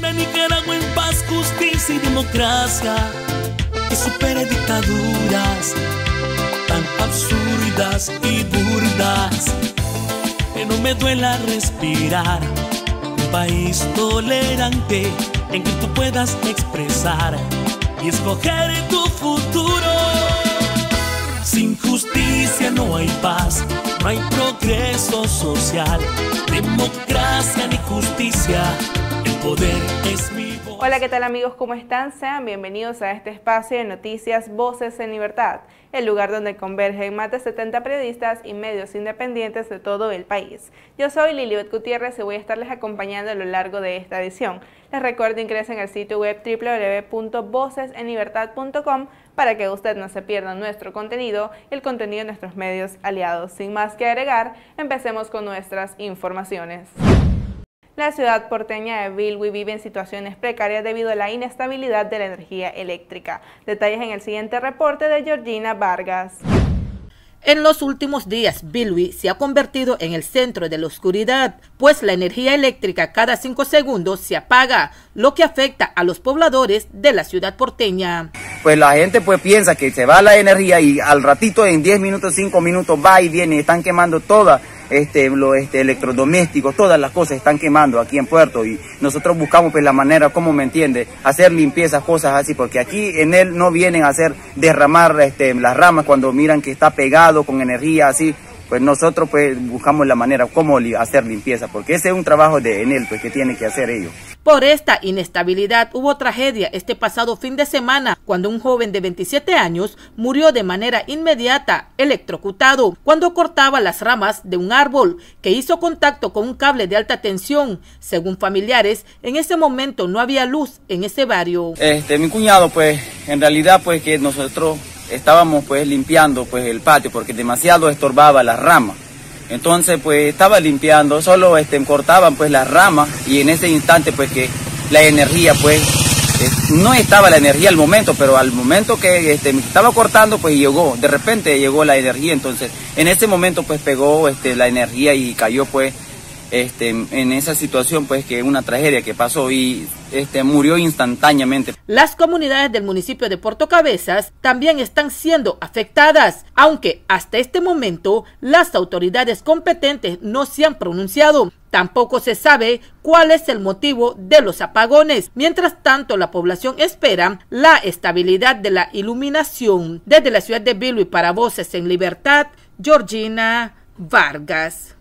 Una Nicaragua en paz, justicia y democracia que supere dictaduras tan absurdas y burdas. Que no me duela respirar. Un país tolerante en que tú puedas expresar y escoger tu futuro. Sin justicia no hay paz, no hay progreso social, democracia ni justicia, poder es mi voz. Hola, ¿qué tal amigos? ¿Cómo están? Sean bienvenidos a este espacio de noticias Voces en Libertad, el lugar donde convergen más de 70 periodistas y medios independientes de todo el país. Yo soy Lilibet Gutiérrez y voy a estarles acompañando a lo largo de esta edición. Les recuerdo ingresen al sitio web www.vocesenlibertad.com para que usted no se pierda nuestro contenido y el contenido de nuestros medios aliados. Sin más que agregar, empecemos con nuestras informaciones. La ciudad porteña de Bilwi vive en situaciones precarias debido a la inestabilidad de la energía eléctrica. Detalles en el siguiente reporte de Georgina Vargas. En los últimos días, Bilwi se ha convertido en el centro de la oscuridad, pues la energía eléctrica cada cinco segundos se apaga, lo que afecta a los pobladores de la ciudad porteña. Pues la gente pues piensa que se va la energía y al ratito en 10 minutos, 5 minutos va y viene y están quemando toda este, los este, electrodomésticos, todas las cosas están quemando aquí en Puerto y nosotros buscamos pues la manera, como me entiende, hacer limpiezas, cosas así, porque aquí en él no vienen a hacer derramar este, las ramas cuando miran que está pegado con energía así, pues nosotros pues buscamos la manera cómo hacer limpieza, porque ese es un trabajo de Enel pues que tiene que hacer ellos. Por esta inestabilidad hubo tragedia este pasado fin de semana cuando un joven de 27 años murió de manera inmediata electrocutado cuando cortaba las ramas de un árbol que hizo contacto con un cable de alta tensión. Según familiares, en ese momento no había luz en ese barrio. Este, mi cuñado pues en realidad pues que nosotros estábamos pues limpiando pues el patio porque demasiado estorbaba las ramas. Entonces pues estaba limpiando, solo este, cortaban pues las ramas y en ese instante pues que la energía pues no estaba la energía al momento, pero al momento que este, me estaba cortando pues llegó, de repente llegó la energía, entonces en ese momento pues pegó este, la energía y cayó pues este, en esa situación, pues que una tragedia que pasó y este, murió instantáneamente. Las comunidades del municipio de Puerto Cabezas también están siendo afectadas, aunque hasta este momento las autoridades competentes no se han pronunciado. Tampoco se sabe cuál es el motivo de los apagones. Mientras tanto, la población espera la estabilidad de la iluminación. Desde la ciudad de Bilwi para Voces en Libertad, Georgina Vargas.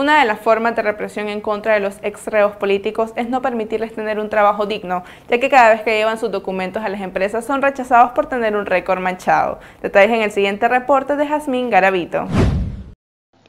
Una de las formas de represión en contra de los ex reos políticos es no permitirles tener un trabajo digno, ya que cada vez que llevan sus documentos a las empresas son rechazados por tener un récord manchado. Detalles en el siguiente reporte de Jazmín Garavito.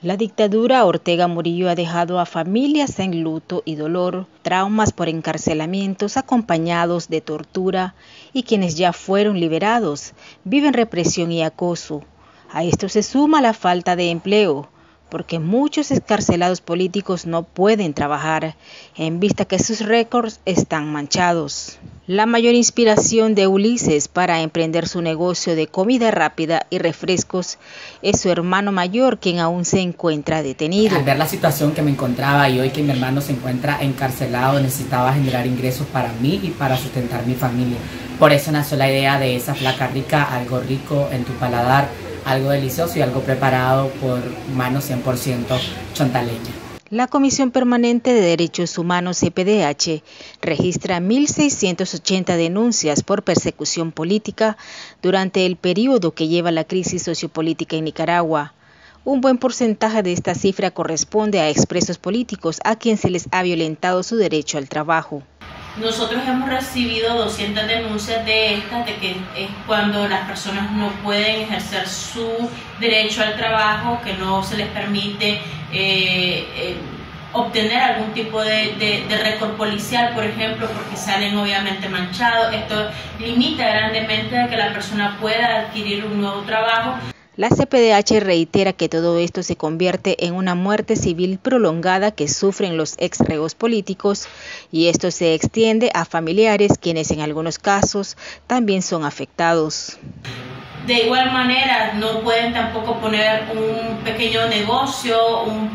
La dictadura Ortega Murillo ha dejado a familias en luto y dolor, traumas por encarcelamientos acompañados de tortura y quienes ya fueron liberados viven represión y acoso. A esto se suma la falta de empleo, porque muchos escarcelados políticos no pueden trabajar en vista que sus récords están manchados. La mayor inspiración de Ulises para emprender su negocio de comida rápida y refrescos es su hermano mayor, quien aún se encuentra detenido. Al ver la situación que me encontraba y hoy que mi hermano se encuentra encarcelado, necesitaba generar ingresos para mí y para sustentar mi familia. Por eso nació la idea de esa placa rica, algo rico en tu paladar, algo delicioso y algo preparado por manos 100% chontaleña. La Comisión Permanente de Derechos Humanos CPDH registra 1.680 denuncias por persecución política durante el periodo que lleva la crisis sociopolítica en Nicaragua. Un buen porcentaje de esta cifra corresponde a expresos políticos a quien se les ha violentado su derecho al trabajo. Nosotros hemos recibido 200 denuncias de estas, de que es cuando las personas no pueden ejercer su derecho al trabajo, que no se les permite eh, eh, obtener algún tipo de, de récord policial, por ejemplo, porque salen obviamente manchados. Esto limita grandemente a que la persona pueda adquirir un nuevo trabajo. La CPDH reitera que todo esto se convierte en una muerte civil prolongada que sufren los ex reos políticos y esto se extiende a familiares quienes en algunos casos también son afectados. De igual manera, no pueden tampoco poner un pequeño negocio, un,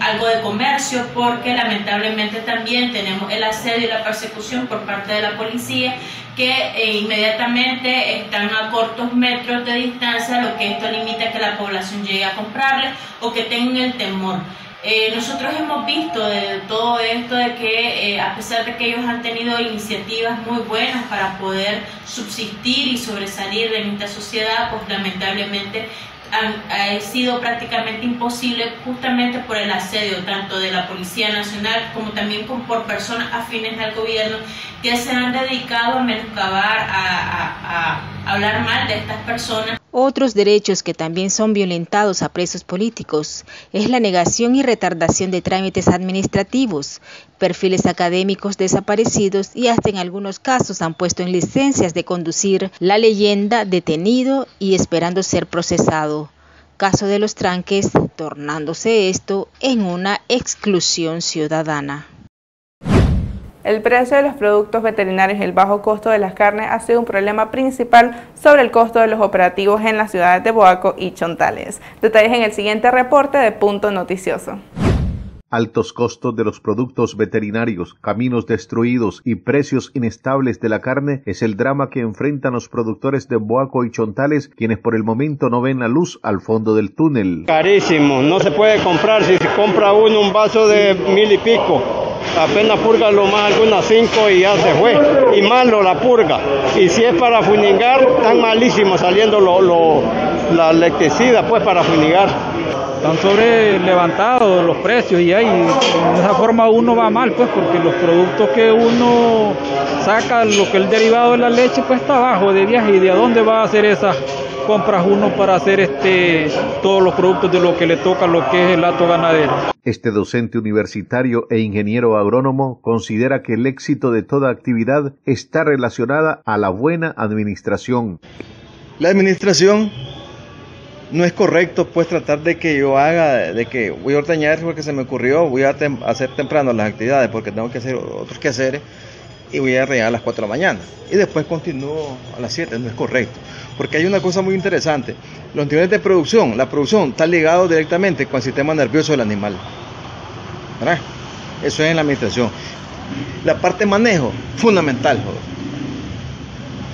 algo de comercio, porque lamentablemente también tenemos el asedio y la persecución por parte de la policía que eh, inmediatamente están a cortos metros de distancia, lo que esto limita que la población llegue a comprarles o que tengan el temor. Eh, nosotros hemos visto de todo esto de que eh, a pesar de que ellos han tenido iniciativas muy buenas para poder subsistir y sobresalir de esta sociedad, pues lamentablemente ha sido prácticamente imposible justamente por el asedio tanto de la Policía Nacional como también por personas afines al gobierno que se han dedicado a menoscabar, a hablar mal de estas personas. Otros derechos que también son violentados a presos políticos es la negación y retardación de trámites administrativos, perfiles académicos desaparecidos y hasta en algunos casos han puesto en licencias de conducir la leyenda detenido y esperando ser procesado. Caso de los tranques, tornándose esto en una exclusión ciudadana. El precio de los productos veterinarios y el bajo costo de las carnes ha sido un problema principal sobre el costo de los operativos en las ciudades de Boaco y Chontales. Detalles en el siguiente reporte de Punto Noticioso altos costos de los productos veterinarios, caminos destruidos y precios inestables de la carne es el drama que enfrentan los productores de Boaco y Chontales, quienes por el momento no ven la luz al fondo del túnel. Carísimo, no se puede comprar. Si se compra uno un vaso de mil y pico, apenas purga lo más algunas cinco y ya se fue. Y malo la purga. Y si es para funigar, tan malísimo saliendo lo, la electricidad pues para funigar. Están sobre levantados los precios y ahí de esa forma uno va mal pues porque los productos que uno saca, lo que el derivado de la leche pues está abajo de viaje y de a dónde va a hacer esas compras uno para hacer este todos los productos de lo que le toca lo que es el acto ganadero. Este docente universitario e ingeniero agrónomo considera que el éxito de toda actividad está relacionada a la buena administración. La administración no es correcto pues tratar de que yo haga, de que voy a ordeñar porque se me ocurrió, voy a hacer temprano las actividades porque tengo que hacer otros quehaceres y voy a rellenar a las 4 de la mañana. Y después continúo a las 7, no es correcto. Porque hay una cosa muy interesante. Los niveles de producción, la producción está ligado directamente con el sistema nervioso del animal. ¿Verdad? Eso es en la administración. La parte de manejo, fundamental.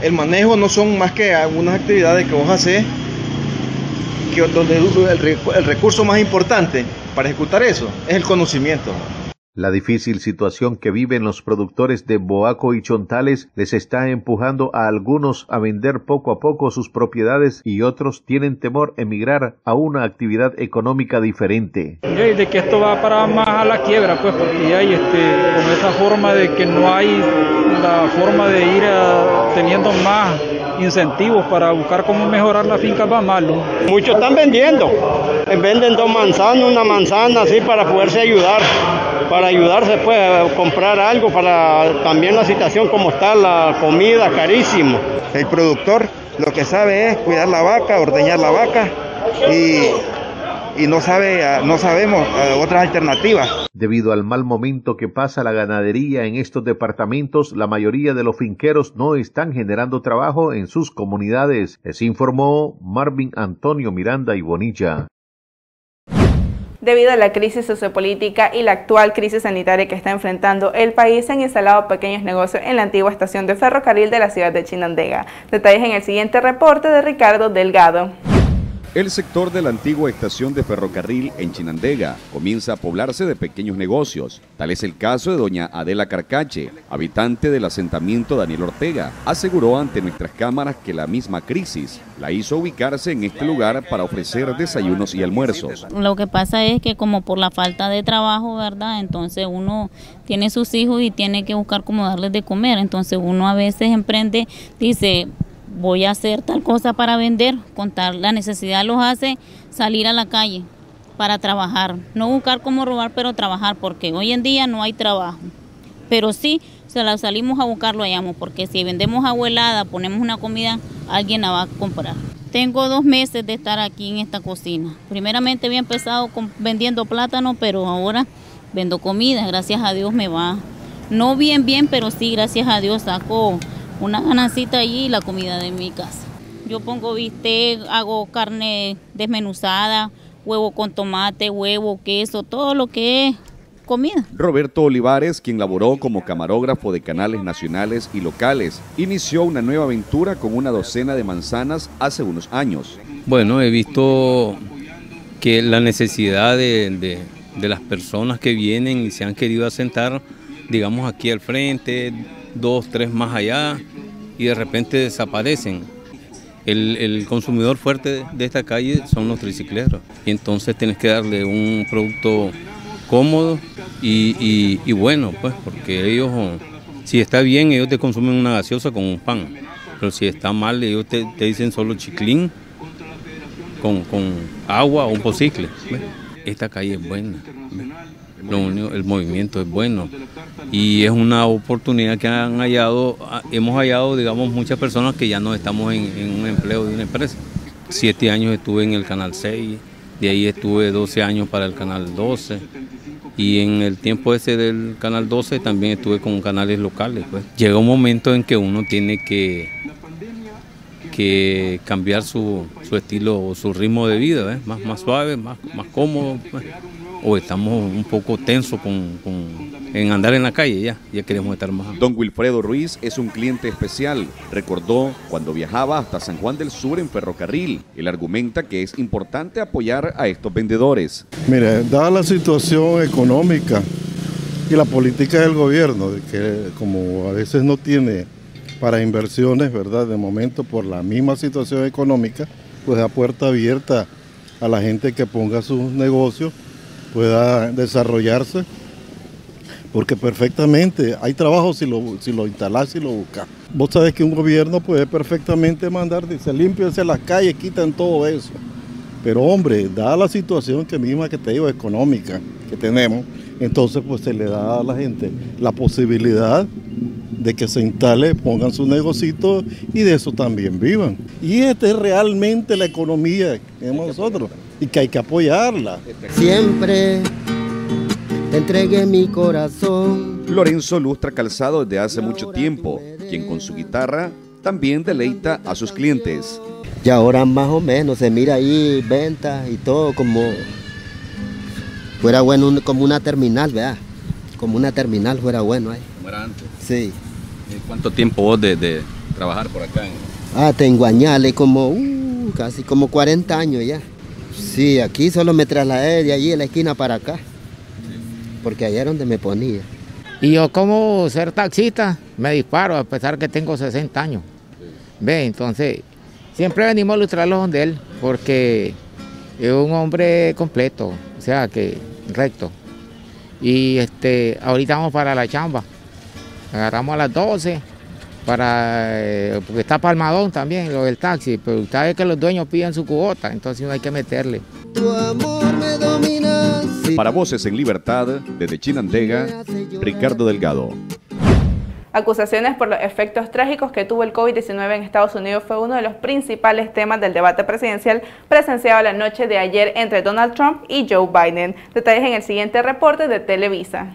El manejo no son más que algunas actividades que vos haces, que donde el, el recurso más importante para ejecutar eso es el conocimiento. La difícil situación que viven los productores de Boaco y Chontales les está empujando a algunos a vender poco a poco sus propiedades y otros tienen temor emigrar a una actividad económica diferente. Y de que esto va para más a la quiebra, pues porque hay este, con esa forma de que no hay la forma de ir teniendo más incentivos para buscar cómo mejorar la finca va malo. Muchos están vendiendo, venden dos manzanas, una manzana así para poderse ayudar para ayudarse pues a comprar algo para también la situación como está la comida carísimo. El productor lo que sabe es cuidar la vaca, ordeñar la vaca y, y no sabe no sabemos eh, otras alternativas. Debido al mal momento que pasa la ganadería en estos departamentos, la mayoría de los finqueros no están generando trabajo en sus comunidades, les informó Marvin Antonio Miranda y Bonilla. Debido a la crisis sociopolítica y la actual crisis sanitaria que está enfrentando el país, se han instalado pequeños negocios en la antigua estación de ferrocarril de la ciudad de Chinandega. Detalles en el siguiente reporte de Ricardo Delgado. El sector de la antigua estación de ferrocarril en Chinandega comienza a poblarse de pequeños negocios. Tal es el caso de doña Adela Carcache, habitante del asentamiento Daniel Ortega. Aseguró ante nuestras cámaras que la misma crisis la hizo ubicarse en este lugar para ofrecer desayunos y almuerzos. Lo que pasa es que como por la falta de trabajo, ¿verdad? Entonces uno tiene sus hijos y tiene que buscar cómo darles de comer. Entonces uno a veces emprende, dice, voy a hacer tal cosa para vender, contar la necesidad los hace salir a la calle para trabajar, no buscar cómo robar, pero trabajar, porque hoy en día no hay trabajo. Pero sí, se la salimos a buscar, lo hallamos, porque si vendemos abuelada, ponemos una comida, alguien la va a comprar. Tengo dos meses de estar aquí en esta cocina. Primeramente había empezado vendiendo plátano, pero ahora vendo comida, gracias a Dios me va. No bien, bien, pero sí, gracias a Dios saco una ganancita allí y la comida de mi casa. Yo pongo bistec, hago carne desmenuzada, huevo con tomate, huevo, queso, todo lo que es comida. Roberto Olivares, quien laboró como camarógrafo de canales nacionales y locales, inició una nueva aventura con una docena de manzanas hace unos años. Bueno, he visto que la necesidad de, de las personas que vienen y se han querido asentar, digamos aquí al frente, dos, tres más allá, y de repente desaparecen. El, consumidor fuerte de esta calle son los tricicleros. Y entonces tienes que darle un producto cómodo y, bueno, pues, porque ellos, si está bien, ellos te consumen una gaseosa con un pan. Pero si está mal, ellos te, dicen solo chiclín con, agua o un pocicle. Esta calle es buena. El movimiento es bueno y es una oportunidad que han hallado, hemos hallado, digamos, muchas personas que ya no estamos en, un empleo de una empresa. Siete años estuve en el Canal 6, de ahí estuve 12 años para el Canal 12 y en el tiempo ese del Canal 12 también estuve con canales locales. Pues. Llega un momento en que uno tiene que, que cambiar su, su estilo o su ritmo de vida, más, más suave, más, más cómodo. Pues o estamos un poco tensos con, en andar en la calle ya, ya queremos estar más. Don Wilfredo Ruiz es un cliente especial. Recordó cuando viajaba hasta San Juan del Sur en ferrocarril. Él argumenta que es importante apoyar a estos vendedores. Mire, dada la situación económica y la política del gobierno, de que como a veces no tiene para inversiones, ¿verdad? De momento por la misma situación económica, pues da puerta abierta a la gente que ponga sus negocios pueda desarrollarse, porque perfectamente hay trabajo si lo, si lo instalas y lo buscas. Vos sabés que un gobierno puede perfectamente mandar, dice, límpiense las calles, quitan todo eso. Pero hombre, dada la situación que misma que te digo, económica que tenemos, entonces pues se le da a la gente la posibilidad de que se instale, pongan su negocito y de eso también vivan. Y esta es realmente la economía que tenemos nosotros y que hay que apoyarla. Siempre te entregué mi corazón. Lorenzo lustra calzado desde hace mucho tiempo, quien con su guitarra también deleita a sus clientes. Y ahora más o menos se mira ahí venta y todo como fuera bueno como una terminal, ¿verdad? Como una terminal fuera bueno ahí. Como era antes. Sí. ¿Cuánto tiempo vos de, trabajar por acá? Ah, tengo añales como uh, casi como 40 años ya. Sí, aquí solo me trasladé de allí en la esquina para acá. Porque allá era donde me ponía. Y yo como ser taxista me disparo a pesar que tengo 60 años. Ve, entonces siempre venimos a ilustrarlo donde él porque es un hombre completo, o sea que recto. Y este, ahorita vamos para la chamba. Agarramos a las 12 para eh, porque está palmadón también lo del taxi, pero usted que los dueños piden su cuota, entonces no hay que meterle. Para Voces en Libertad, desde Chinandega, Ricardo Delgado. Acusaciones por los efectos trágicos que tuvo el COVID-19 en Estados Unidos fue uno de los principales temas del debate presidencial presenciado la noche de ayer entre Donald Trump y Joe Biden. Detalles en el siguiente reporte de Televisa.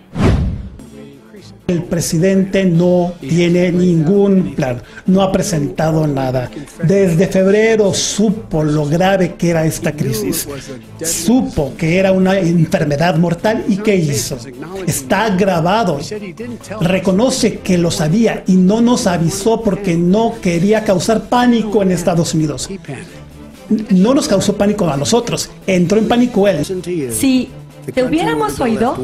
El presidente no tiene ningún plan, no ha presentado nada. Desde febrero supo lo grave que era esta crisis. Supo que era una enfermedad mortal y ¿qué hizo? Está grabado. Reconoce que lo sabía y no nos avisó porque no quería causar pánico en Estados Unidos. No nos causó pánico a nosotros, entró en pánico él. Sí, te hubiéramos oído,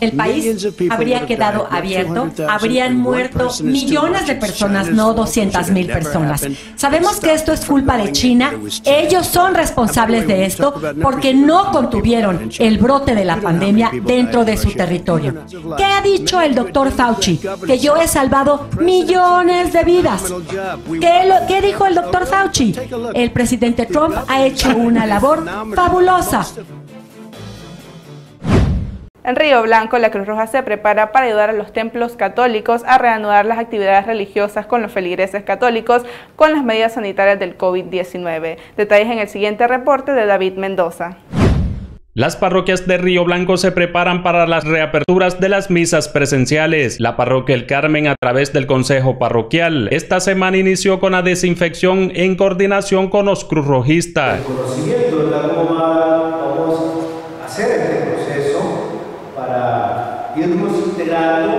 el país habría quedado abierto, habrían muerto millones de personas, no 200 mil personas. Sabemos que esto es culpa de China. Ellos son responsables de esto porque no contuvieron el brote de la pandemia dentro de su territorio. ¿Qué ha dicho el doctor Fauci? Que yo he salvado millones de vidas. ¿Qué, ¿Qué dijo el doctor Fauci? El presidente Trump ha hecho una labor fabulosa. En Río Blanco, la Cruz Roja se prepara para ayudar a los templos católicos a reanudar las actividades religiosas con los feligreses católicos con las medidas sanitarias del COVID-19. Detalles en el siguiente reporte de David Mendoza. Las parroquias de Río Blanco se preparan para las reaperturas de las misas presenciales. La parroquia El Carmen a través del Consejo Parroquial esta semana inició con la desinfección en coordinación con los Cruz Rojistas. El conocimiento de cómo vamos a hacer este proceso para irnos integrando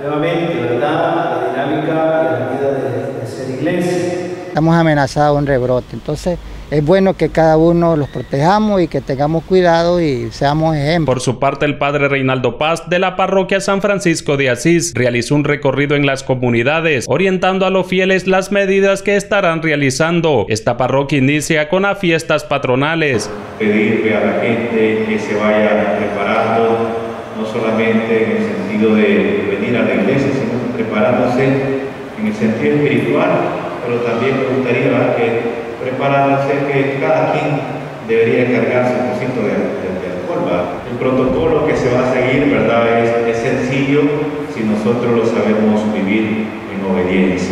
nuevamente, ¿verdad?, a la dinámica y a la vida de, de ser iglesia. Estamos amenazados de un rebrote, entonces es bueno que cada uno los protejamos y que tengamos cuidado y seamos ejemplos. Por su parte, el padre Reinaldo Paz de la parroquia San Francisco de Asís realizó un recorrido en las comunidades, orientando a los fieles las medidas que estarán realizando. Esta parroquia inicia con las fiestas patronales. Pedirle a la gente que se vaya preparando, no solamente en el sentido de venir a la iglesia, sino preparándose en el sentido espiritual pero también me gustaría que preparándose que cada quien debería cargarse un poquito de, alcohol. El protocolo que se va a seguir ¿verdad? Es, es sencillo si nosotros lo sabemos vivir.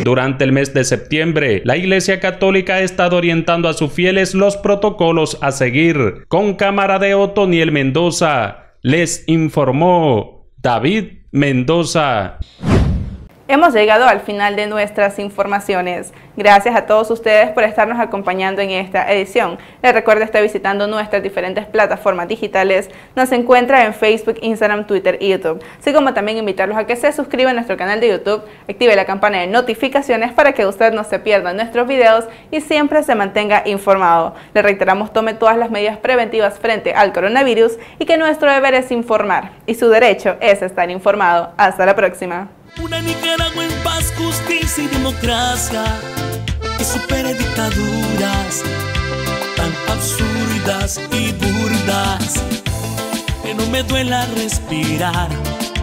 Durante el mes de septiembre, la Iglesia Católica ha estado orientando a sus fieles los protocolos a seguir. Con cámara de Otoniel Mendoza, les informó David Mendoza. Hemos llegado al final de nuestras informaciones. Gracias a todos ustedes por estarnos acompañando en esta edición. Les recuerdo estar visitando nuestras diferentes plataformas digitales. Nos encuentra en Facebook, Instagram, Twitter y YouTube. Así como también invitarlos a que se suscriban a nuestro canal de YouTube, active la campana de notificaciones para que usted no se pierda nuestros videos y siempre se mantenga informado. Le reiteramos tome todas las medidas preventivas frente al coronavirus y que nuestro deber es informar y su derecho es estar informado. Hasta la próxima. Una Nicaragua en paz, justicia y democracia que supere dictaduras tan absurdas y burdas que no me duela respirar.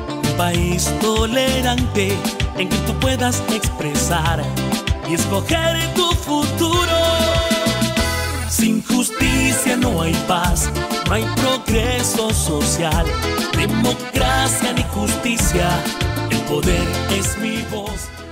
Un país tolerante en que tú puedas expresar y escoger tu futuro. Sin justicia no hay paz, no hay progreso social, democracia ni justicia poder es mi voz.